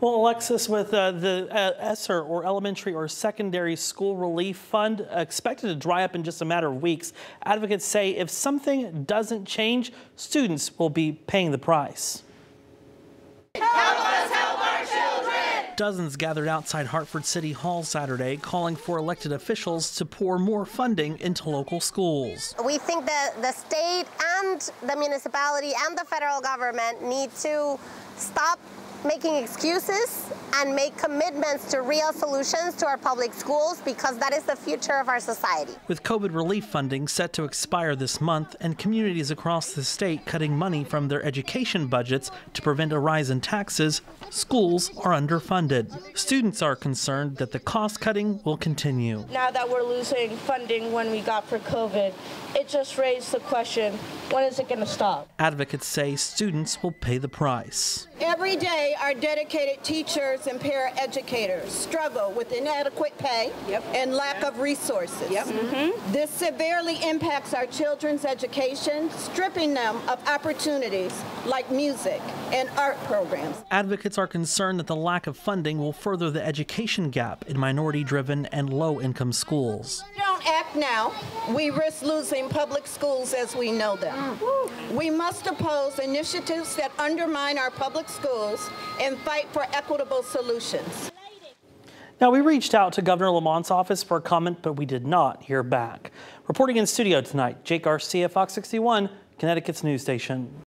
Well, Alexis, with uh, the uh, ESSER or Elementary or Secondary School Relief Fund expected to dry up in just a matter of weeks, advocates say if something doesn't change, students will be paying the price. Dozens gathered outside Hartford City Hall Saturday, calling for elected officials to pour more funding into local schools. We think that the state and the municipality and the federal government need to stop making excuses and make commitments to real solutions to our public schools because that is the future of our society. With COVID relief funding set to expire this month and communities across the state cutting money from their education budgets to prevent a rise in taxes, schools are underfunded. Students are concerned that the cost cutting will continue. Now that we're losing funding when we got for COVID, it just raised the question when is it going to stop? Advocates say students will pay the price. Every day, our dedicated teachers and paraeducators struggle with inadequate pay Yep. and lack of resources. Yep. Mm-hmm. This severely impacts our children's education, stripping them of opportunities like music and art programs. Advocates are concerned that the lack of funding will further the education gap in minority driven and low income schools. Don't act now, we risk losing public schools as we know them. We must oppose initiatives that undermine our public schools and fight for equitable solutions. Now, we reached out to Governor Lamont's office for a comment, but we did not hear back. Reporting in studio tonight, Jake Garcia, Fox 61, Connecticut's news station.